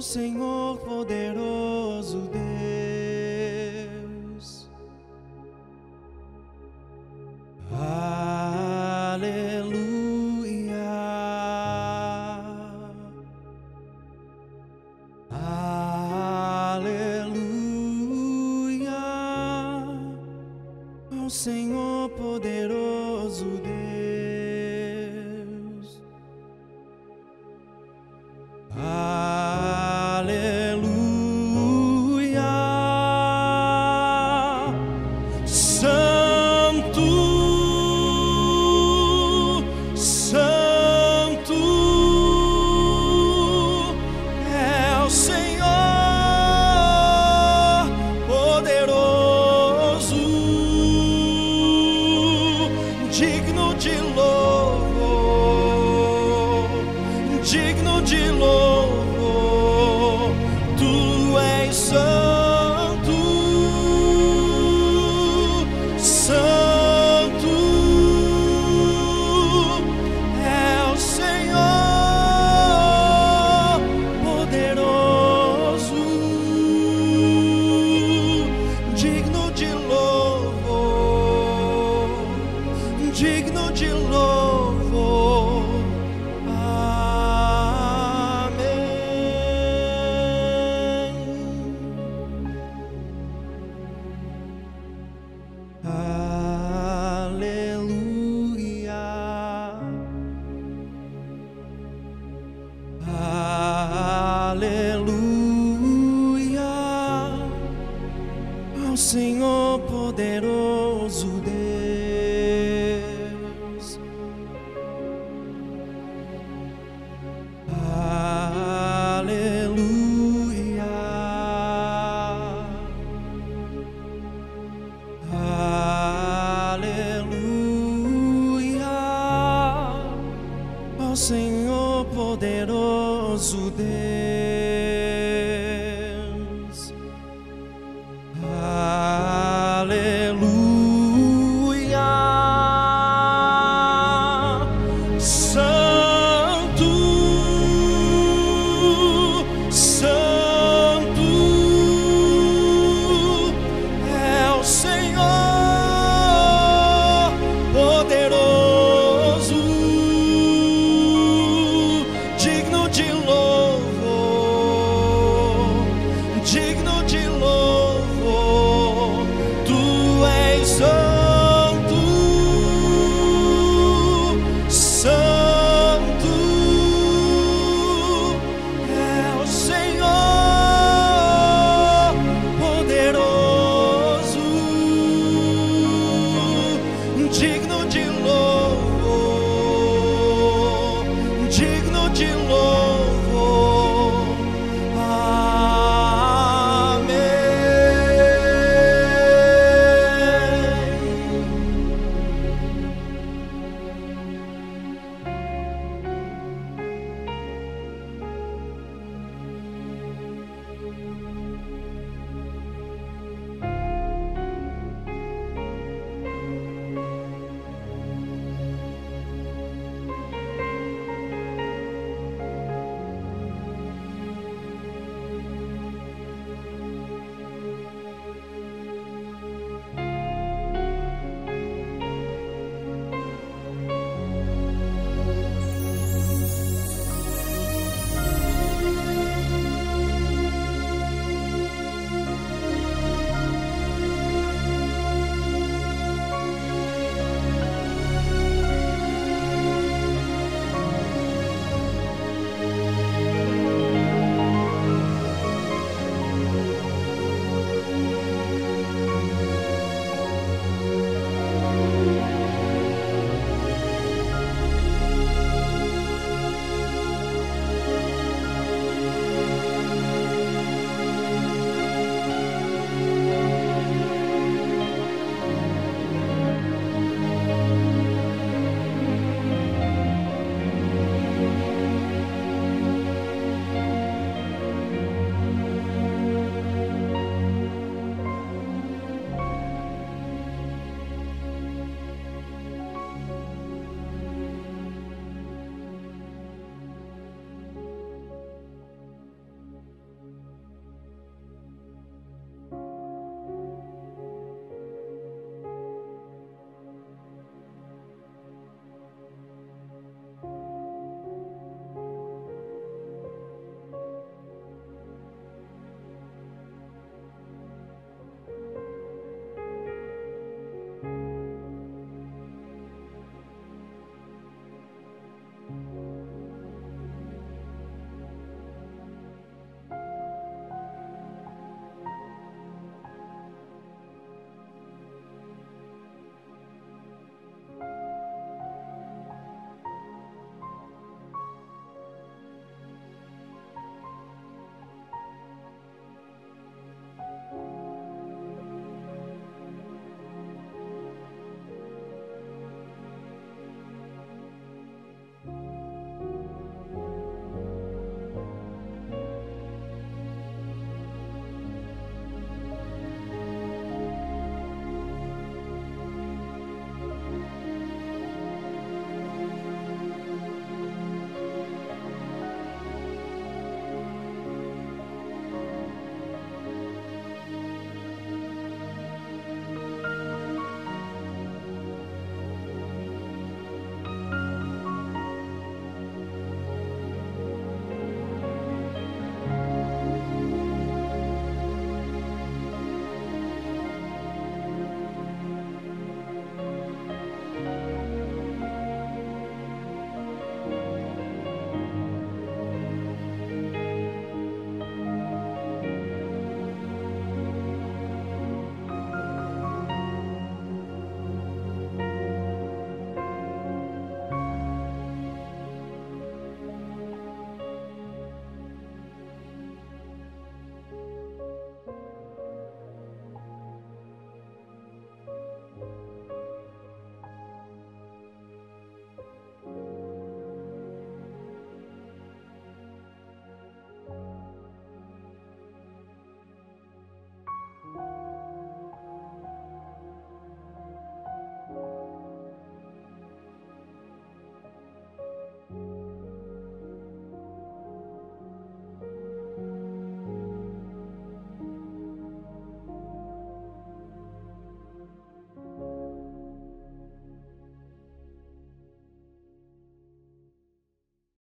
Senhor poderoso Deus. Aleluia. Aleluia. Ao Senhor poderoso Deus. Digno de louvor, digno de louvor. O poderoso Deus. Aleluia. alone